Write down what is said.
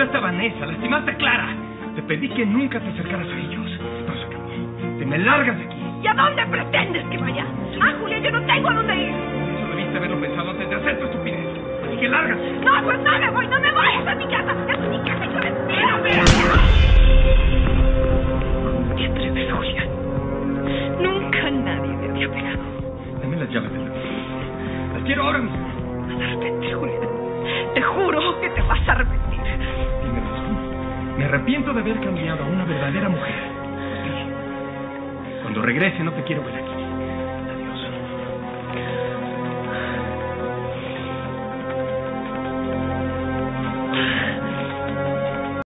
Insultaste a Vanessa, lastimaste a Clara. Te pedí que nunca te acercaras a ellos. Pero se acabó. Te me largas de aquí. ¿Y a dónde pretendes que vaya? Ah, Julia, yo no tengo a dónde ir. Eso debiste haberlo pensado antes de hacer tu estupidez. Así que lárgate. No, pues no me voy, no me vayas a mi casa. Es mi casa yo me ¡Espérame! ¿Cómo te atreves, Julia? Nunca nadie me había pegado. Dame las llaves del. Las quiero ahora mismo. Vas a arrepentir, Julia. Te juro que te vas Me arrepiento de haber cambiado a una verdadera mujer. Cuando regrese no te quiero ver aquí.